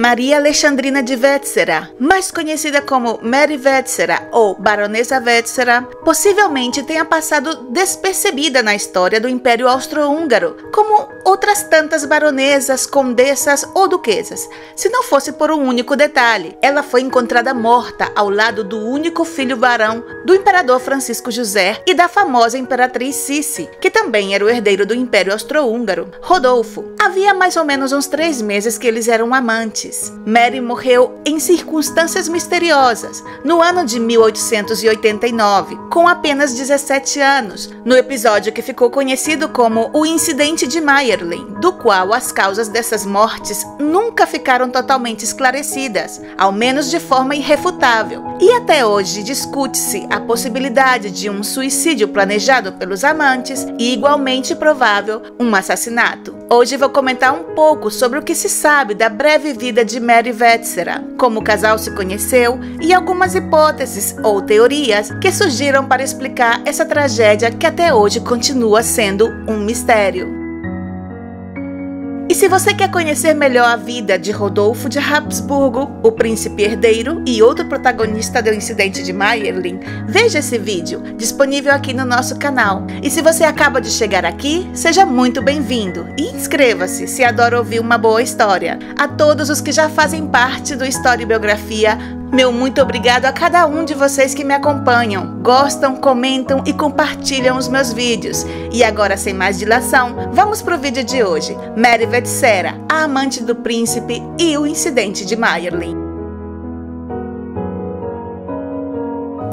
Maria Alexandrina de Wetzera, mais conhecida como Mary Wetzera ou Baronesa Wetzera, possivelmente tenha passado despercebida na história do Império Austro-Húngaro, como outras tantas baronesas, condessas ou duquesas. Se não fosse por um único detalhe, ela foi encontrada morta ao lado do único filho varão do imperador Francisco José e da famosa imperatriz Sissi, que também era o herdeiro do Império Austro-Húngaro, Rodolfo. Havia mais ou menos uns três meses que eles eram amantes Mary morreu em circunstâncias misteriosas, no ano de 1889, com apenas 17 anos, no episódio que ficou conhecido como o Incidente de Mayerlin, do qual as causas dessas mortes nunca ficaram totalmente esclarecidas, ao menos de forma irrefutável. E até hoje discute-se a possibilidade de um suicídio planejado pelos amantes e, igualmente provável, um assassinato. Hoje vou comentar um pouco sobre o que se sabe da breve vida de Mary Wetzera, como o casal se conheceu e algumas hipóteses ou teorias que surgiram para explicar essa tragédia que até hoje continua sendo um mistério. E se você quer conhecer melhor a vida de Rodolfo de Habsburgo, o príncipe herdeiro e outro protagonista do incidente de Mayerling, veja esse vídeo, disponível aqui no nosso canal. E se você acaba de chegar aqui, seja muito bem-vindo e inscreva-se se adora ouvir uma boa história. A todos os que já fazem parte do História e Biografia, meu muito obrigado a cada um de vocês que me acompanham, gostam, comentam e compartilham os meus vídeos. E agora, sem mais dilação, vamos para o vídeo de hoje. Mary Vetsera, a amante do príncipe e o incidente de Mayerlin.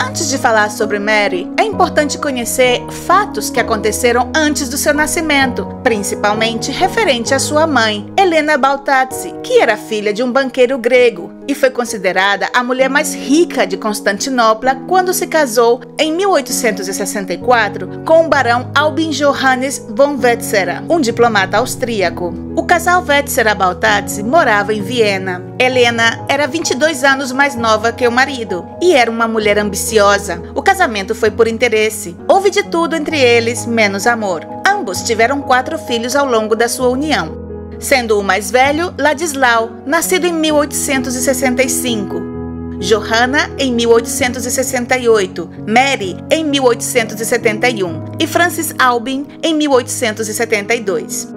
Antes de falar sobre Mary, é importante conhecer fatos que aconteceram antes do seu nascimento, principalmente referente à sua mãe, Helena Baltazzi, que era filha de um banqueiro grego e foi considerada a mulher mais rica de Constantinopla quando se casou em 1864 com o barão Albin Johannes von Wetzera, um diplomata austríaco. O casal Wetzera-Baltazzi morava em Viena. Helena era 22 anos mais nova que o marido e era uma mulher ambiciosa. O casamento foi por interesse. Houve de tudo entre eles, menos amor. Ambos tiveram quatro filhos ao longo da sua união sendo o mais velho Ladislau, nascido em 1865. Johanna em 1868, Mary em 1871 e Francis Albin em 1872.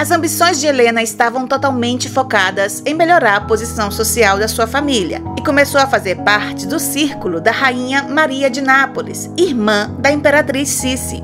As ambições de Helena estavam totalmente focadas em melhorar a posição social da sua família e começou a fazer parte do círculo da rainha Maria de Nápoles, irmã da imperatriz Sissi.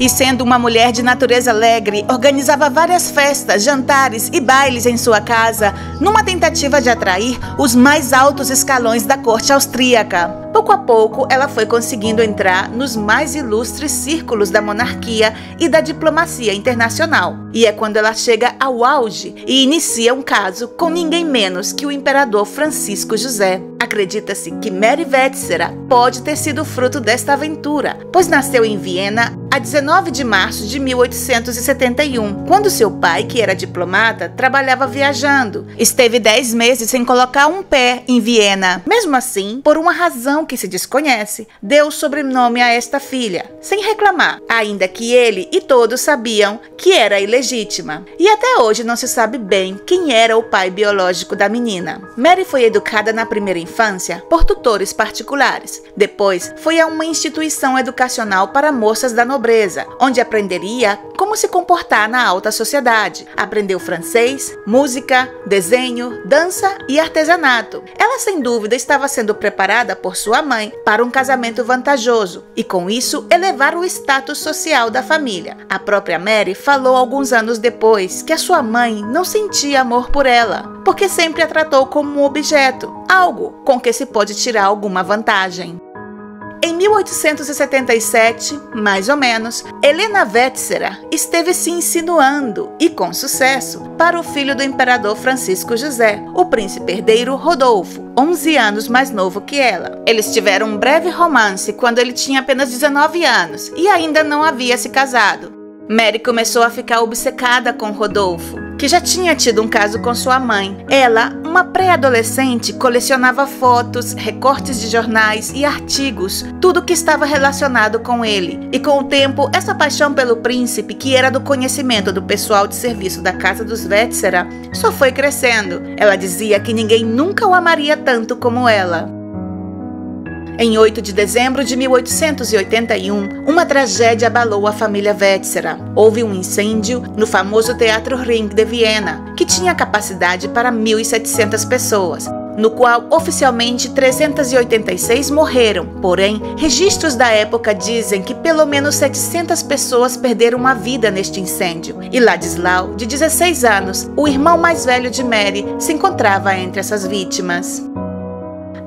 E sendo uma mulher de natureza alegre, organizava várias festas, jantares e bailes em sua casa, numa tentativa de atrair os mais altos escalões da corte austríaca. Pouco a pouco, ela foi conseguindo entrar nos mais ilustres círculos da monarquia e da diplomacia internacional. E é quando ela chega ao auge e inicia um caso com ninguém menos que o imperador Francisco José. Acredita-se que Mary Wetzera pode ter sido fruto desta aventura, pois nasceu em Viena a 19 de março de 1871, quando seu pai, que era diplomata, trabalhava viajando. Esteve 10 meses sem colocar um pé em Viena. Mesmo assim, por uma razão que se desconhece, deu o sobrenome a esta filha, sem reclamar, ainda que ele e todos sabiam que era ilegítima. E até hoje não se sabe bem quem era o pai biológico da menina. Mary foi educada na primeira infância por tutores particulares. Depois, foi a uma instituição educacional para moças da nobreza onde aprenderia como se comportar na alta sociedade. Aprendeu francês, música, desenho, dança e artesanato. Ela, sem dúvida, estava sendo preparada por sua mãe para um casamento vantajoso e, com isso, elevar o status social da família. A própria Mary falou alguns anos depois que a sua mãe não sentia amor por ela, porque sempre a tratou como um objeto, algo com que se pode tirar alguma vantagem. Em 1877, mais ou menos, Helena Wetzera esteve se insinuando, e com sucesso, para o filho do imperador Francisco José, o príncipe herdeiro Rodolfo, 11 anos mais novo que ela. Eles tiveram um breve romance quando ele tinha apenas 19 anos e ainda não havia se casado. Mary começou a ficar obcecada com Rodolfo, que já tinha tido um caso com sua mãe. Ela, uma pré-adolescente, colecionava fotos, recortes de jornais e artigos, tudo que estava relacionado com ele. E com o tempo, essa paixão pelo príncipe, que era do conhecimento do pessoal de serviço da casa dos Vetsera, só foi crescendo. Ela dizia que ninguém nunca o amaria tanto como ela. Em 8 de dezembro de 1881, uma tragédia abalou a família Wetzera. Houve um incêndio no famoso Teatro Ring de Viena, que tinha capacidade para 1.700 pessoas, no qual oficialmente 386 morreram. Porém, registros da época dizem que pelo menos 700 pessoas perderam a vida neste incêndio. E Ladislau, de 16 anos, o irmão mais velho de Mary, se encontrava entre essas vítimas.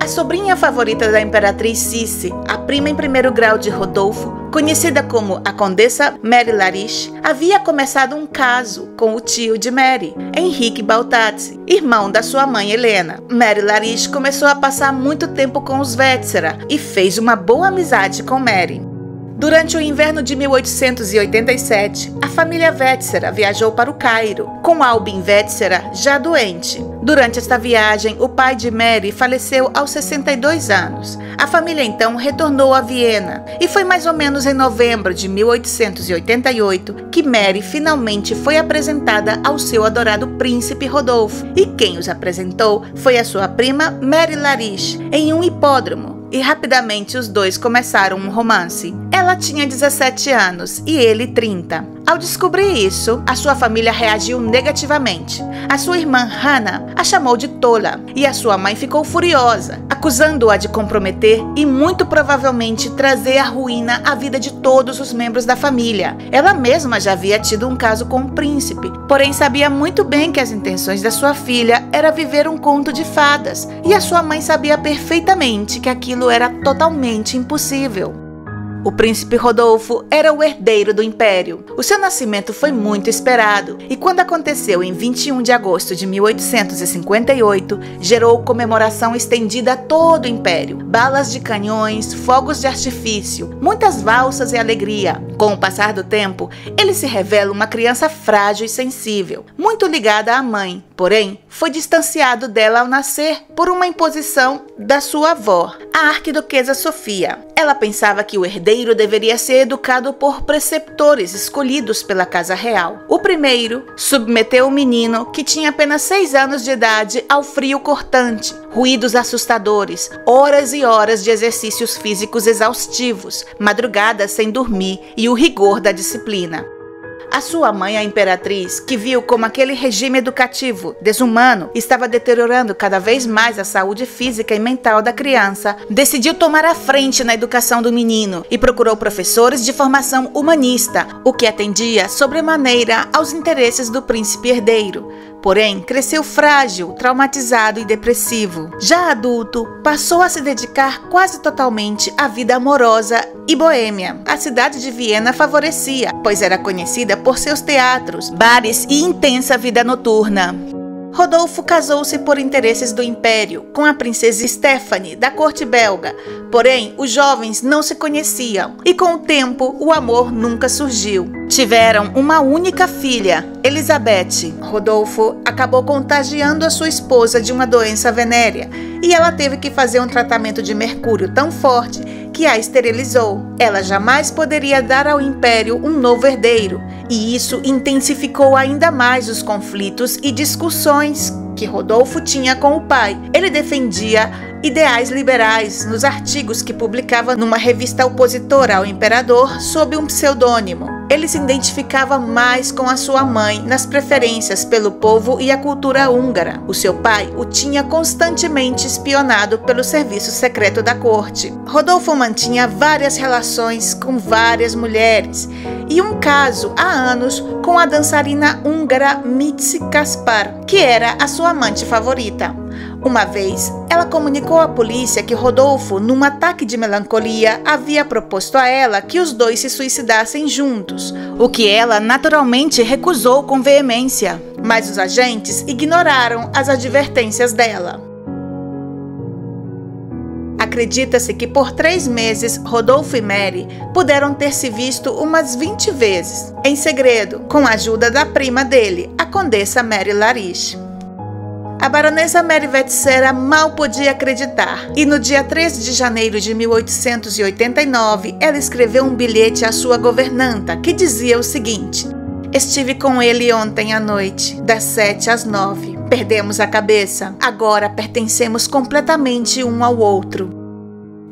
A sobrinha favorita da imperatriz Cici, a prima em primeiro grau de Rodolfo, conhecida como a Condessa Mary Lariche, havia começado um caso com o tio de Mary, Henrique Baltazzi, irmão da sua mãe Helena. Mary Lariche começou a passar muito tempo com os Wetzera e fez uma boa amizade com Mary. Durante o inverno de 1887, a família Wetzera viajou para o Cairo, com Albin Wetzera já doente. Durante esta viagem, o pai de Mary faleceu aos 62 anos. A família então retornou a Viena e foi mais ou menos em novembro de 1888 que Mary finalmente foi apresentada ao seu adorado príncipe Rodolfo. E quem os apresentou foi a sua prima Mary Lariche, em um hipódromo e rapidamente os dois começaram um romance. Ela tinha 17 anos e ele 30. Ao descobrir isso, a sua família reagiu negativamente. A sua irmã Hannah a chamou de tola e a sua mãe ficou furiosa, acusando-a de comprometer e muito provavelmente trazer a ruína à vida de todos os membros da família. Ela mesma já havia tido um caso com o um príncipe, porém sabia muito bem que as intenções da sua filha era viver um conto de fadas, e a sua mãe sabia perfeitamente que aquilo era totalmente impossível. O príncipe Rodolfo era o herdeiro do império. O seu nascimento foi muito esperado e, quando aconteceu em 21 de agosto de 1858, gerou comemoração estendida a todo o império. Balas de canhões, fogos de artifício, muitas valsas e alegria. Com o passar do tempo, ele se revela uma criança frágil e sensível, muito ligada à mãe, porém foi distanciado dela ao nascer por uma imposição da sua avó, a arquiduquesa Sofia. Ela pensava que o herdeiro deveria ser educado por preceptores escolhidos pela casa real. O primeiro submeteu o menino, que tinha apenas seis anos de idade, ao frio cortante, ruídos assustadores, horas e horas de exercícios físicos exaustivos, madrugadas sem dormir e o rigor da disciplina. A sua mãe, a imperatriz, que viu como aquele regime educativo desumano estava deteriorando cada vez mais a saúde física e mental da criança, decidiu tomar a frente na educação do menino e procurou professores de formação humanista, o que atendia sobremaneira aos interesses do príncipe herdeiro. Porém, cresceu frágil, traumatizado e depressivo. Já adulto, passou a se dedicar quase totalmente à vida amorosa e boêmia. A cidade de Viena favorecia, pois era conhecida por seus teatros, bares e intensa vida noturna. Rodolfo casou-se por interesses do império com a princesa Stephanie, da corte belga. Porém, os jovens não se conheciam e, com o tempo, o amor nunca surgiu. Tiveram uma única filha, Elizabeth. Rodolfo acabou contagiando a sua esposa de uma doença venérea e ela teve que fazer um tratamento de mercúrio tão forte que a esterilizou. Ela jamais poderia dar ao império um novo herdeiro, e isso intensificou ainda mais os conflitos e discussões que Rodolfo tinha com o pai. Ele defendia ideais liberais nos artigos que publicava numa revista opositora ao imperador sob um pseudônimo. Ele se identificava mais com a sua mãe nas preferências pelo povo e a cultura húngara. O seu pai o tinha constantemente espionado pelo serviço secreto da corte. Rodolfo mantinha várias relações com várias mulheres e um caso há anos com a dançarina húngara Mitzi Kaspar, que era a sua amante favorita. Uma vez, ela comunicou à polícia que Rodolfo, num ataque de melancolia, havia proposto a ela que os dois se suicidassem juntos, o que ela naturalmente recusou com veemência. Mas os agentes ignoraram as advertências dela. Acredita-se que por três meses Rodolfo e Mary puderam ter se visto umas 20 vezes, em segredo, com a ajuda da prima dele, a condessa Mary Lariche. A baronesa Mary Vetsera mal podia acreditar, e no dia 13 de janeiro de 1889, ela escreveu um bilhete à sua governanta que dizia o seguinte: Estive com ele ontem à noite, das sete às nove. Perdemos a cabeça, agora pertencemos completamente um ao outro.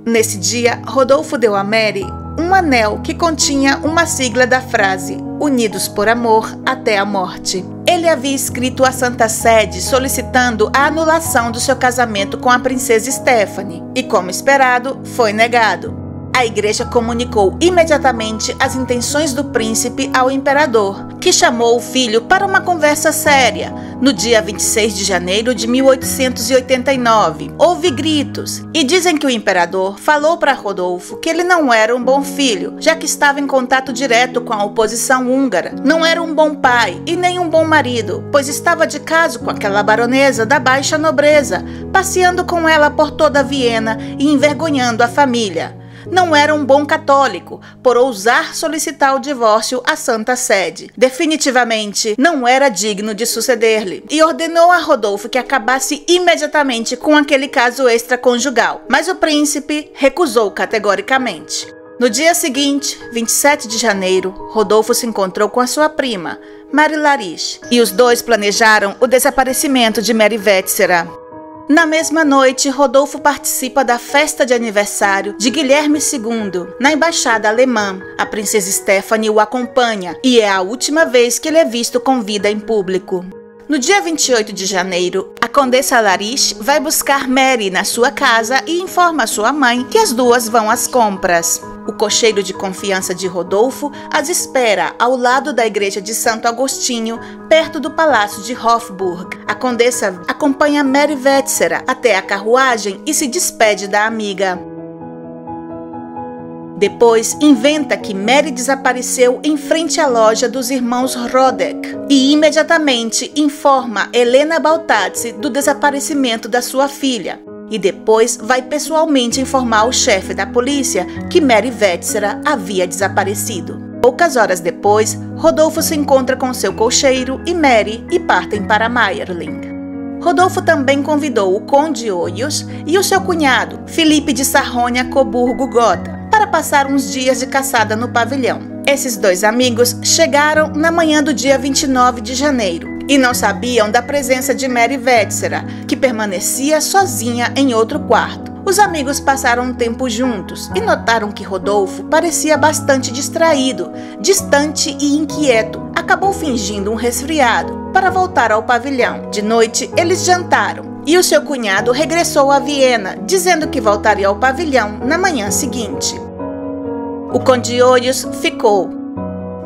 Nesse dia, Rodolfo deu a Mary um anel que continha uma sigla da frase Unidos por amor até a morte. Ele havia escrito à Santa Sede solicitando a anulação do seu casamento com a princesa Stephanie e, como esperado, foi negado. A igreja comunicou imediatamente as intenções do príncipe ao imperador, que chamou o filho para uma conversa séria. No dia 26 de janeiro de 1889, houve gritos e dizem que o imperador falou para Rodolfo que ele não era um bom filho, já que estava em contato direto com a oposição húngara. Não era um bom pai e nem um bom marido, pois estava de caso com aquela baronesa da baixa nobreza, passeando com ela por toda Viena e envergonhando a família não era um bom católico por ousar solicitar o divórcio à Santa Sede. Definitivamente não era digno de suceder-lhe e ordenou a Rodolfo que acabasse imediatamente com aquele caso extraconjugal. Mas o príncipe recusou categoricamente. No dia seguinte, 27 de janeiro, Rodolfo se encontrou com a sua prima, Mary e os dois planejaram o desaparecimento de Mary Wetzera. Na mesma noite, Rodolfo participa da festa de aniversário de Guilherme II na embaixada alemã. A princesa Stephanie o acompanha e é a última vez que ele é visto com vida em público. No dia 28 de janeiro, a condessa Lariche vai buscar Mary na sua casa e informa sua mãe que as duas vão às compras. O cocheiro de confiança de Rodolfo as espera ao lado da igreja de Santo Agostinho, perto do palácio de Hofburg. A condessa acompanha Mary Wetzera até a carruagem e se despede da amiga. Depois inventa que Mary desapareceu em frente à loja dos irmãos Rodek e imediatamente informa Helena Baltazzi do desaparecimento da sua filha. E depois vai pessoalmente informar o chefe da polícia que Mary Wetzera havia desaparecido. Poucas horas depois, Rodolfo se encontra com seu cocheiro e Mary e partem para Mayerling. Rodolfo também convidou o Conde Oios e o seu cunhado, Felipe de Sarrônia Coburgo-Gotha, para passar uns dias de caçada no pavilhão. Esses dois amigos chegaram na manhã do dia 29 de janeiro e não sabiam da presença de Mary Wetzera, que permanecia sozinha em outro quarto. Os amigos passaram um tempo juntos e notaram que Rodolfo parecia bastante distraído, distante e inquieto. Acabou fingindo um resfriado para voltar ao pavilhão. De noite, eles jantaram e o seu cunhado regressou a Viena, dizendo que voltaria ao pavilhão na manhã seguinte. O Conde Olhos ficou.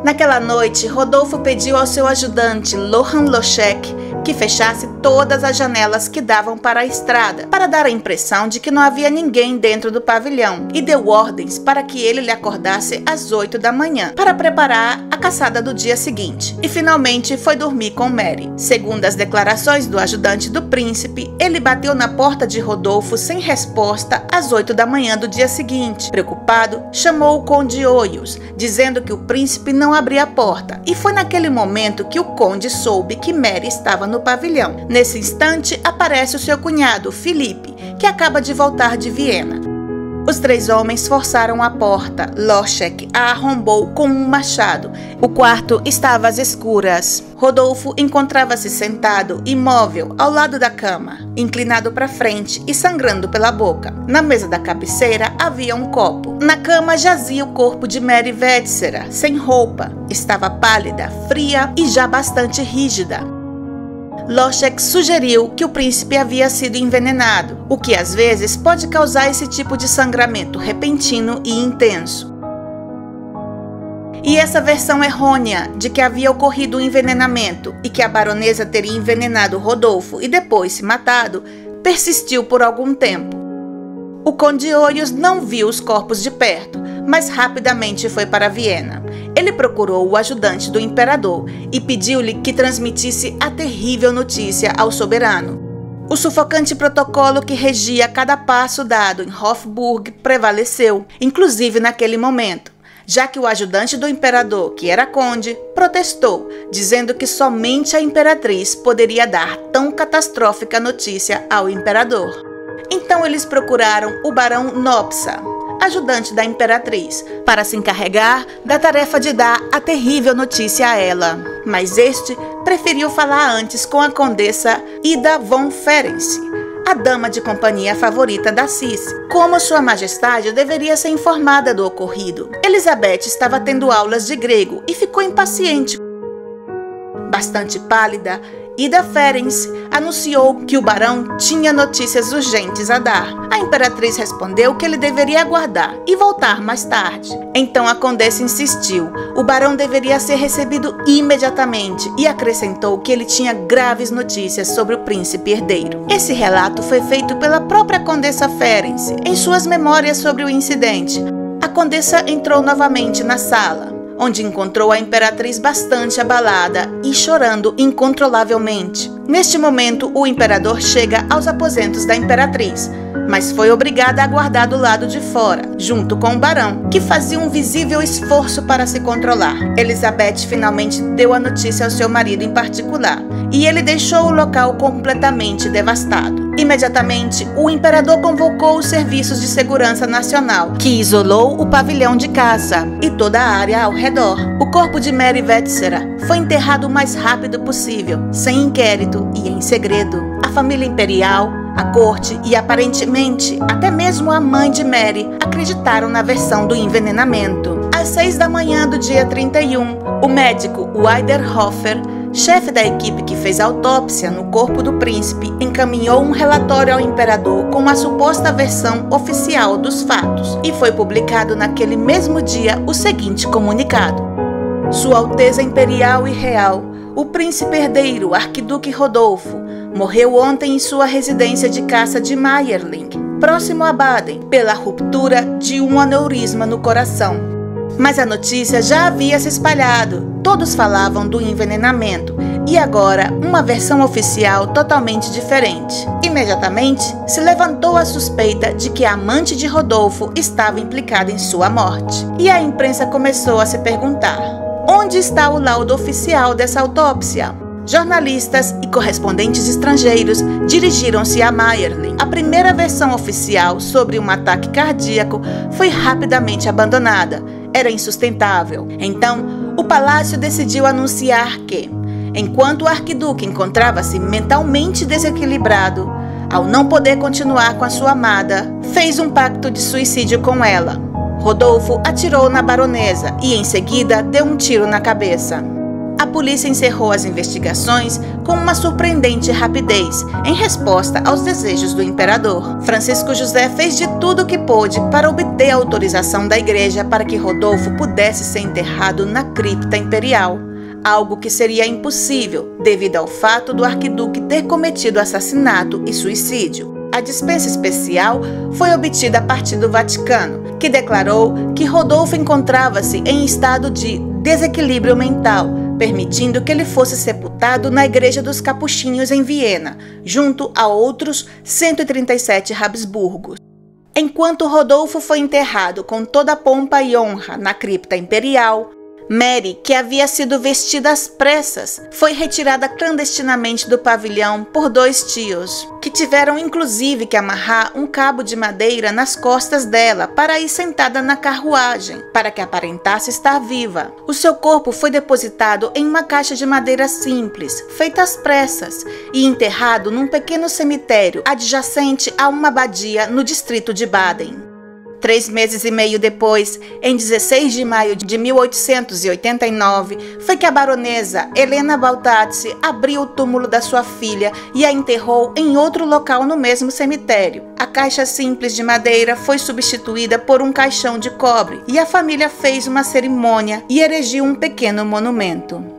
Naquela noite, Rodolfo pediu ao seu ajudante, Lohan Loschek, que fechasse todas as janelas que davam para a estrada, para dar a impressão de que não havia ninguém dentro do pavilhão, e deu ordens para que ele lhe acordasse às 8 da manhã, para preparar a caçada do dia seguinte. E finalmente foi dormir com Mary. Segundo as declarações do ajudante do príncipe, ele bateu na porta de Rodolfo sem resposta às 8 da manhã do dia seguinte. Preocupado, chamou o conde Oios, dizendo que o príncipe não abria a porta, e foi naquele momento que o conde soube que Mary estava no no pavilhão. Nesse instante, aparece o seu cunhado, Felipe, que acaba de voltar de Viena. Os três homens forçaram a porta. Loschek a arrombou com um machado. O quarto estava às escuras. Rodolfo encontrava-se sentado, imóvel, ao lado da cama, inclinado para frente e sangrando pela boca. Na mesa da cabeceira havia um copo. Na cama jazia o corpo de Mary Wetzera, sem roupa. Estava pálida, fria e já bastante rígida. Loschek sugeriu que o príncipe havia sido envenenado, o que às vezes pode causar esse tipo de sangramento repentino e intenso. E essa versão errônea de que havia ocorrido um envenenamento e que a baronesa teria envenenado Rodolfo e depois se matado persistiu por algum tempo. O Conde Olhos não viu os corpos de perto, mas rapidamente foi para Viena. Ele procurou o ajudante do imperador e pediu-lhe que transmitisse a terrível notícia ao soberano. O sufocante protocolo que regia cada passo dado em Hofburg prevaleceu, inclusive naquele momento, já que o ajudante do imperador, que era conde, protestou, dizendo que somente a imperatriz poderia dar tão catastrófica notícia ao imperador. Então eles procuraram o barão Nopsa, ajudante da imperatriz, para se encarregar da tarefa de dar a terrível notícia a ela. Mas este preferiu falar antes com a condessa Ida von Ferenc, a dama de companhia favorita da Cis, como Sua Majestade deveria ser informada do ocorrido. Elizabeth estava tendo aulas de grego e ficou impaciente. Bastante pálida, Ida Ferenc anunciou que o barão tinha notícias urgentes a dar. A imperatriz respondeu que ele deveria aguardar e voltar mais tarde. Então a condessa insistiu. O barão deveria ser recebido imediatamente e acrescentou que ele tinha graves notícias sobre o príncipe herdeiro. Esse relato foi feito pela própria condessa Ferenc em suas memórias sobre o incidente. A condessa entrou novamente na sala onde encontrou a imperatriz bastante abalada e chorando incontrolavelmente. Neste momento, o imperador chega aos aposentos da imperatriz, mas foi obrigada a aguardar do lado de fora, junto com o barão, que fazia um visível esforço para se controlar. Elizabeth finalmente deu a notícia ao seu marido em particular, e ele deixou o local completamente devastado. Imediatamente, o imperador convocou os serviços de segurança nacional, que isolou o pavilhão de caça e toda a área ao redor. O corpo de Mary Wetzera foi enterrado o mais rápido possível, sem inquérito e em segredo. A família imperial, a corte e aparentemente até mesmo a mãe de Mary acreditaram na versão do envenenamento. Às seis da manhã do dia 31, o médico Weiderhofer chefe da equipe que fez autópsia no corpo do príncipe, encaminhou um relatório ao imperador com a suposta versão oficial dos fatos e foi publicado naquele mesmo dia o seguinte comunicado: Sua Alteza Imperial e Real, o príncipe herdeiro, arquiduque Rodolfo, morreu ontem em sua residência de caça de Mayerling, próximo a Baden, pela ruptura de um aneurisma no coração. Mas a notícia já havia se espalhado. Todos falavam do envenenamento e agora uma versão oficial totalmente diferente. Imediatamente se levantou a suspeita de que a amante de Rodolfo estava implicada em sua morte. E a imprensa começou a se perguntar: onde está o laudo oficial dessa autópsia? Jornalistas e correspondentes estrangeiros dirigiram-se a Mayerling. A primeira versão oficial sobre um ataque cardíaco foi rapidamente abandonada era insustentável. Então, o palácio decidiu anunciar que, enquanto o arquiduque encontrava-se mentalmente desequilibrado, ao não poder continuar com a sua amada, fez um pacto de suicídio com ela. Rodolfo atirou na baronesa e, em seguida, deu um tiro na cabeça a polícia encerrou as investigações com uma surpreendente rapidez, em resposta aos desejos do imperador. Francisco José fez de tudo o que pôde para obter a autorização da igreja para que Rodolfo pudesse ser enterrado na cripta imperial. Algo que seria impossível devido ao fato do arquiduque ter cometido assassinato e suicídio. A dispensa especial foi obtida a partir do Vaticano, que declarou que Rodolfo encontrava-se em estado de desequilíbrio mental permitindo que ele fosse sepultado na Igreja dos Capuchinhos em Viena, junto a outros 137 Habsburgos. Enquanto Rodolfo foi enterrado com toda a pompa e honra na cripta imperial, Mary, que havia sido vestida às pressas, foi retirada clandestinamente do pavilhão por dois tios, que tiveram inclusive que amarrar um cabo de madeira nas costas dela para ir sentada na carruagem, para que aparentasse estar viva. O seu corpo foi depositado em uma caixa de madeira simples, feita às pressas, e enterrado num pequeno cemitério adjacente a uma abadia no distrito de Baden. Três meses e meio depois, em 16 de maio de 1889, foi que a baronesa Helena Baltazzi abriu o túmulo da sua filha e a enterrou em outro local no mesmo cemitério. A caixa simples de madeira foi substituída por um caixão de cobre e a família fez uma cerimônia e erigiu um pequeno monumento.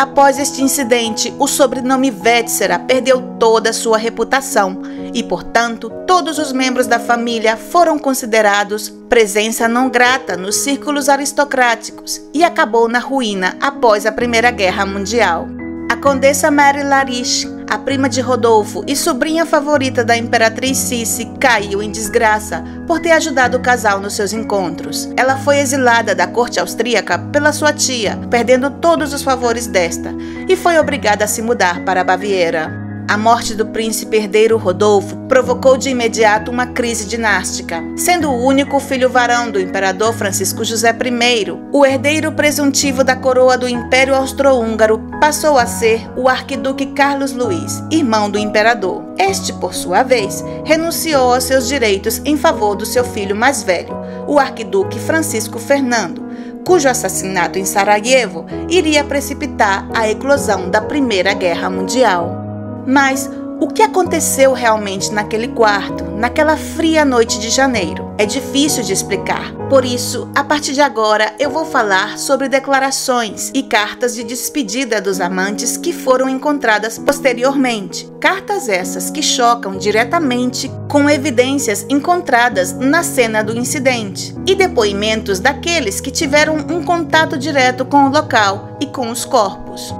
Após este incidente, o sobrenome Wetzera perdeu toda a sua reputação e, portanto, todos os membros da família foram considerados presença não grata nos círculos aristocráticos e acabou na ruína após a Primeira Guerra Mundial. A condessa Mary Lariche, a prima de Rodolfo e sobrinha favorita da imperatriz Cici, caiu em desgraça por ter ajudado o casal nos seus encontros. Ela foi exilada da corte austríaca pela sua tia, perdendo todos os favores desta, e foi obrigada a se mudar para a Baviera. A morte do príncipe herdeiro Rodolfo provocou de imediato uma crise dinástica. Sendo o único filho varão do imperador Francisco José I, o herdeiro presuntivo da coroa do Império Austro-Húngaro passou a ser o arquiduque Carlos Luís, irmão do imperador. Este, por sua vez, renunciou aos seus direitos em favor do seu filho mais velho, o arquiduque Francisco Fernando, cujo assassinato em Sarajevo iria precipitar a eclosão da Primeira Guerra Mundial. Mas o que aconteceu realmente naquele quarto, naquela fria noite de janeiro? É difícil de explicar. Por isso, a partir de agora, eu vou falar sobre declarações e cartas de despedida dos amantes que foram encontradas posteriormente. Cartas essas que chocam diretamente com evidências encontradas na cena do incidente e depoimentos daqueles que tiveram um contato direto com o local e com os corpos.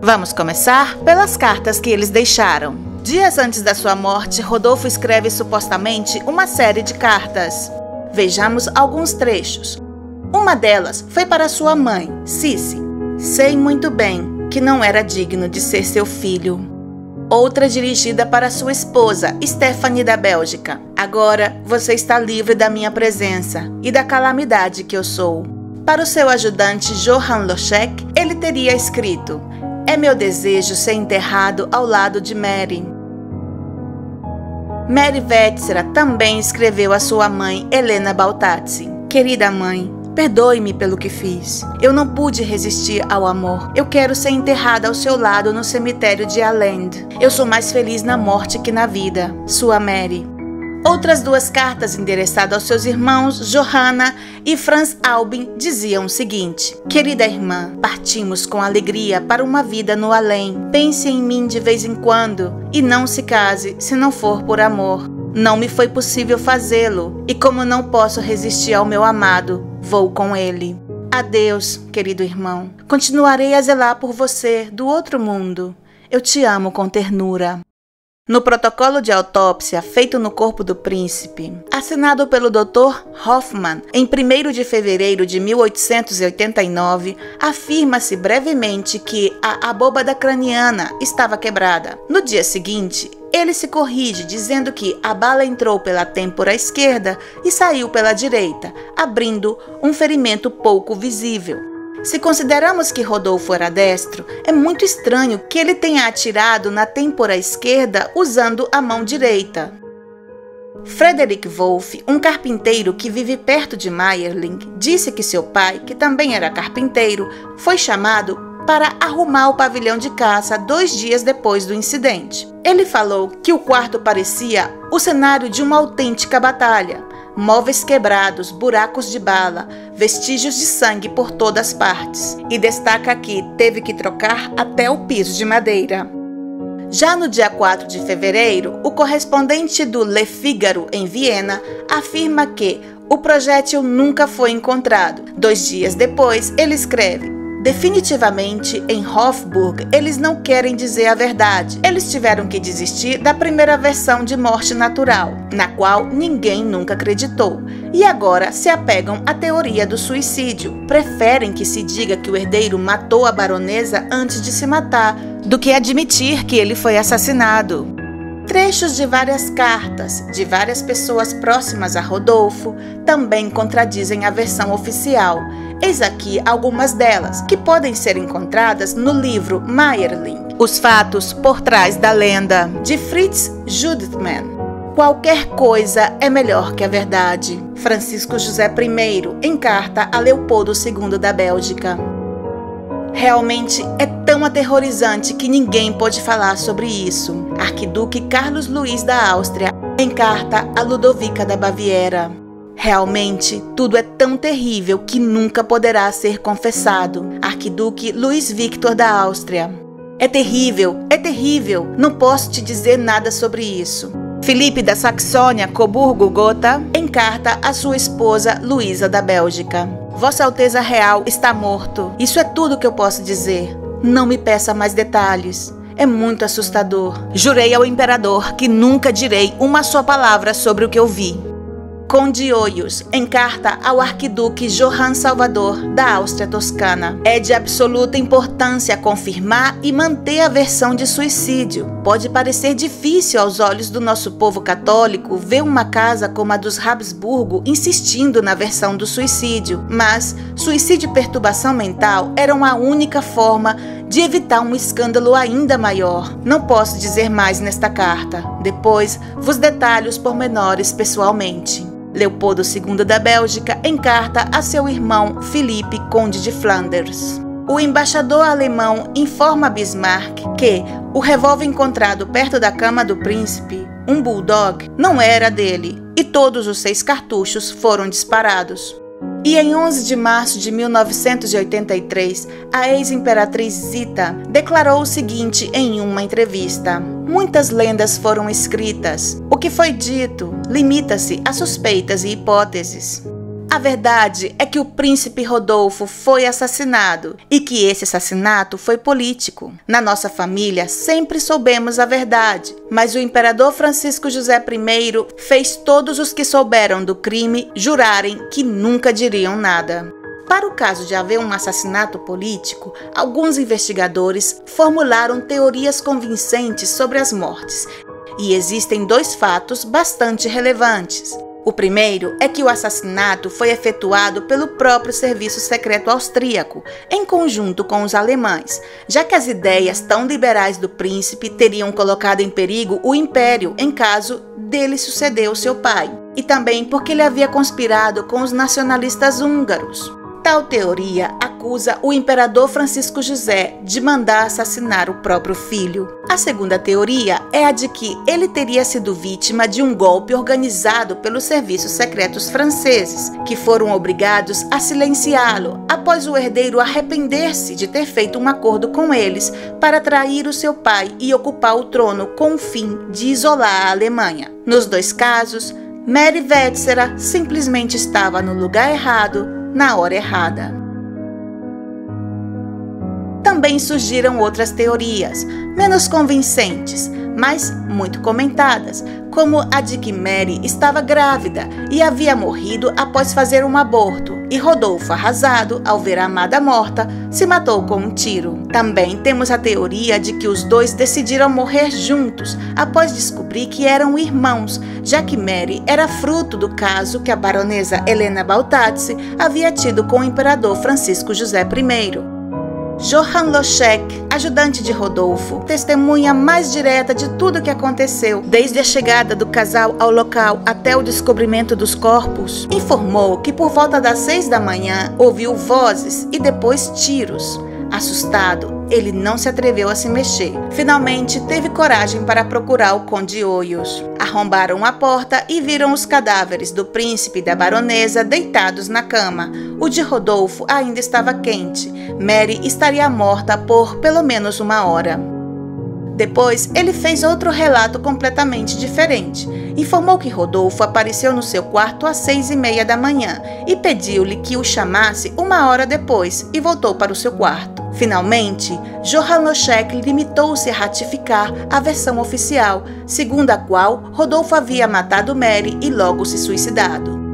Vamos começar pelas cartas que eles deixaram. Dias antes da sua morte, Rodolfo escreve supostamente uma série de cartas. Vejamos alguns trechos. Uma delas foi para sua mãe, Cici. Sei muito bem que não era digno de ser seu filho. Outra dirigida para sua esposa, Stephanie da Bélgica. Agora você está livre da minha presença e da calamidade que eu sou. Para o seu ajudante Johann Loschek, ele teria escrito: é meu desejo ser enterrado ao lado de Mary. Mary Wetzera também escreveu à sua mãe, Helena Baltazzi. Querida mãe, perdoe-me pelo que fiz. Eu não pude resistir ao amor. Eu quero ser enterrada ao seu lado no cemitério de Allende. Eu sou mais feliz na morte que na vida. Sua Mary. Outras duas cartas endereçadas aos seus irmãos Johanna e Franz Albin diziam o seguinte: Querida irmã, partimos com alegria para uma vida no além. Pense em mim de vez em quando e não se case se não for por amor. Não me foi possível fazê-lo e, como não posso resistir ao meu amado, vou com ele. Adeus, querido irmão. Continuarei a zelar por você do outro mundo. Eu te amo com ternura. No protocolo de autópsia feito no corpo do príncipe, assinado pelo Dr. Hoffman em 1 de fevereiro de 1889, afirma-se brevemente que a abóbada craniana estava quebrada. No dia seguinte, ele se corrige dizendo que a bala entrou pela têmpora esquerda e saiu pela direita, abrindo um ferimento pouco visível. Se consideramos que Rodolfo era destro, é muito estranho que ele tenha atirado na têmpora esquerda usando a mão direita. Frederick Wolff, um carpinteiro que vive perto de Meyerling, disse que seu pai, que também era carpinteiro, foi chamado para arrumar o pavilhão de caça dois dias depois do incidente. Ele falou que o quarto parecia o cenário de uma autêntica batalha móveis quebrados, buracos de bala, vestígios de sangue por todas partes. E destaca que teve que trocar até o piso de madeira. Já no dia 4 de fevereiro, o correspondente do Le Figaro em Viena afirma que o projétil nunca foi encontrado. Dois dias depois, ele escreve: Definitivamente, em Hofburg, eles não querem dizer a verdade. Eles tiveram que desistir da primeira versão de morte natural, na qual ninguém nunca acreditou, e agora se apegam à teoria do suicídio. Preferem que se diga que o herdeiro matou a baronesa antes de se matar, do que admitir que ele foi assassinado. Trechos de várias cartas de várias pessoas próximas a Rodolfo também contradizem a versão oficial. Eis aqui algumas delas, que podem ser encontradas no livro Meyerling, Os Fatos por Trás da Lenda, de Fritz Judithmann. Qualquer coisa é melhor que a verdade. Francisco José I, em carta a Leopoldo II da Bélgica. Realmente é tão aterrorizante que ninguém pode falar sobre isso. Arquiduque Carlos Luís da Áustria, em carta a Ludovica da Baviera. Realmente, tudo é tão terrível que nunca poderá ser confessado. Arquiduque Luís Victor da Áustria. É terrível, é terrível. Não posso te dizer nada sobre isso. Felipe da Saxônia Coburgo-Gotha, em carta à sua esposa Luísa da Bélgica. Vossa Alteza Real está morto. Isso é tudo que eu posso dizer. Não me peça mais detalhes. É muito assustador. Jurei ao imperador que nunca direi uma só palavra sobre o que eu vi. Conde Oios, em carta ao arquiduque Johann Salvador, da Áustria Toscana. É de absoluta importância confirmar e manter a versão de suicídio. Pode parecer difícil aos olhos do nosso povo católico ver uma casa como a dos Habsburgo insistindo na versão do suicídio, mas suicídio e perturbação mental eram a única forma de evitar um escândalo ainda maior. Não posso dizer mais nesta carta. Depois vos detalho os pormenores pessoalmente. Leopoldo II da Bélgica em carta a seu irmão Felipe, conde de Flanders. O embaixador alemão informa Bismarck que o revólver encontrado perto da cama do príncipe, um bulldog, não era dele e todos os seis cartuchos foram disparados. E em 11 de março de 1983, a ex-imperatriz Zita declarou o seguinte em uma entrevista: Muitas lendas foram escritas. O que foi dito limita-se a suspeitas e hipóteses. A verdade é que o príncipe Rodolfo foi assassinado e que esse assassinato foi político. Na nossa família sempre soubemos a verdade, mas o imperador Francisco José I fez todos os que souberam do crime jurarem que nunca diriam nada. Para o caso de haver um assassinato político, alguns investigadores formularam teorias convincentes sobre as mortes. E existem dois fatos bastante relevantes. O primeiro é que o assassinato foi efetuado pelo próprio serviço secreto austríaco, em conjunto com os alemães, já que as ideias tão liberais do príncipe teriam colocado em perigo o império em caso dele suceder o seu pai, e também porque ele havia conspirado com os nacionalistas húngaros. Tal teoria acusa o imperador Francisco José de mandar assassinar o próprio filho. A segunda teoria é a de que ele teria sido vítima de um golpe organizado pelos serviços secretos franceses, que foram obrigados a silenciá-lo após o herdeiro arrepender-se de ter feito um acordo com eles para trair o seu pai e ocupar o trono com o fim de isolar a Alemanha. Nos dois casos, Mary Wetzera simplesmente estava no lugar errado na hora errada. Também surgiram outras teorias, menos convincentes, mas muito comentadas, como a de que Mary estava grávida e havia morrido após fazer um aborto, e Rodolfo, arrasado ao ver a amada morta, se matou com um tiro. Também temos a teoria de que os dois decidiram morrer juntos após descobrir que eram irmãos, já que Mary era fruto do caso que a baronesa Helena Baltazzi havia tido com o imperador Francisco José I. Johann Loschek, ajudante de Rodolfo, testemunha mais direta de tudo o que aconteceu, desde a chegada do casal ao local até o descobrimento dos corpos, informou que por volta das seis da manhã ouviu vozes e depois tiros. Assustado, ele não se atreveu a se mexer. Finalmente, teve coragem para procurar o Conde Oios. Arrombaram a porta e viram os cadáveres do príncipe e da baronesa deitados na cama. O de Rodolfo ainda estava quente. Mary estaria morta por pelo menos uma hora. Depois, ele fez outro relato completamente diferente. Informou que Rodolfo apareceu no seu quarto às seis e meia da manhã e pediu-lhe que o chamasse uma hora depois e voltou para o seu quarto. Finalmente, Johann Loschek limitou-se a ratificar a versão oficial, segundo a qual Rodolfo havia matado Mary e logo se suicidado.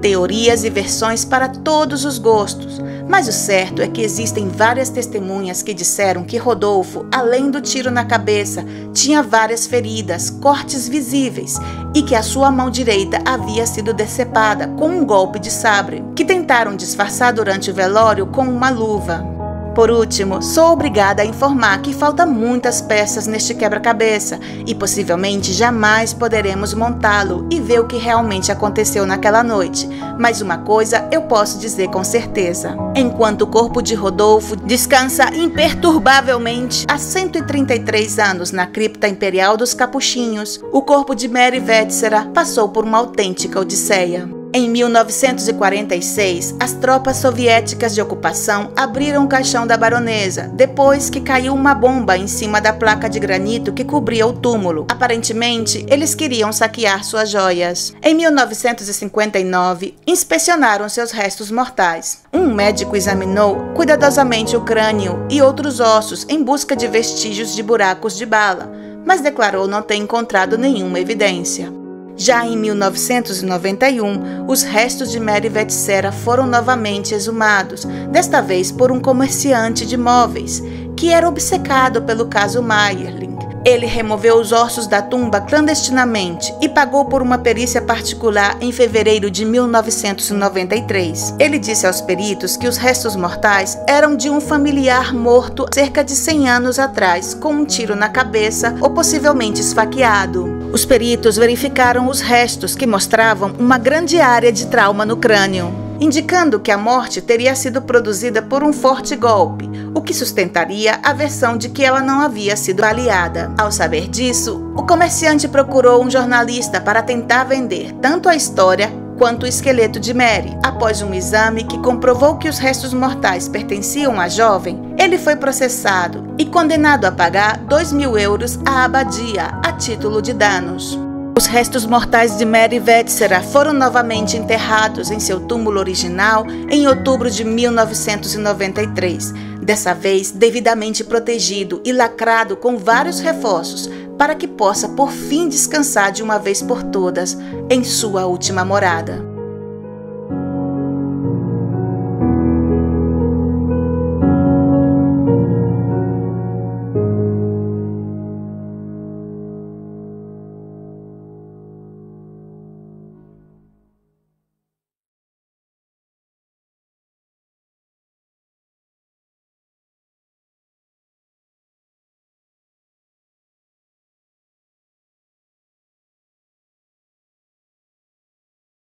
Teorias e versões para todos os gostos, mas o certo é que existem várias testemunhas que disseram que Rodolfo, além do tiro na cabeça, tinha várias feridas, cortes visíveis e que a sua mão direita havia sido decepada com um golpe de sabre, que tentaram disfarçar durante o velório com uma luva. Por último, sou obrigada a informar que falta muitas peças neste quebra-cabeça e possivelmente jamais poderemos montá-lo e ver o que realmente aconteceu naquela noite. Mas uma coisa eu posso dizer com certeza: enquanto o corpo de Rodolfo descansa imperturbavelmente há 133 anos na cripta imperial dos Capuchinhos, o corpo de Mary Wetzera passou por uma autêntica odisseia. Em 1946, as tropas soviéticas de ocupação abriram o caixão da baronesa, depois que caiu uma bomba em cima da placa de granito que cobria o túmulo. Aparentemente, eles queriam saquear suas joias. Em 1959, inspecionaram seus restos mortais. Um médico examinou cuidadosamente o crânio e outros ossos em busca de vestígios de buracos de bala, mas declarou não ter encontrado nenhuma evidência. Já em 1991, os restos de Mary Vetsera foram novamente exumados, desta vez por um comerciante de móveis, que era obcecado pelo caso Meyerling. Ele removeu os ossos da tumba clandestinamente e pagou por uma perícia particular em fevereiro de 1993. Ele disse aos peritos que os restos mortais eram de um familiar morto cerca de 100 anos atrás, com um tiro na cabeça ou possivelmente esfaqueado. Os peritos verificaram os restos que mostravam uma grande área de trauma no crânio, indicando que a morte teria sido produzida por um forte golpe, o que sustentaria a versão de que ela não havia sido baleada. Ao saber disso, o comerciante procurou um jornalista para tentar vender tanto a história quanto o esqueleto de Mary. Após um exame que comprovou que os restos mortais pertenciam à jovem, ele foi processado e condenado a pagar 2 mil euros à abadia a título de danos. Os restos mortais de Mary Wetzera foram novamente enterrados em seu túmulo original em outubro de 1993, dessa vez devidamente protegido e lacrado com vários reforços para que possa por fim descansar de uma vez por todas em sua última morada.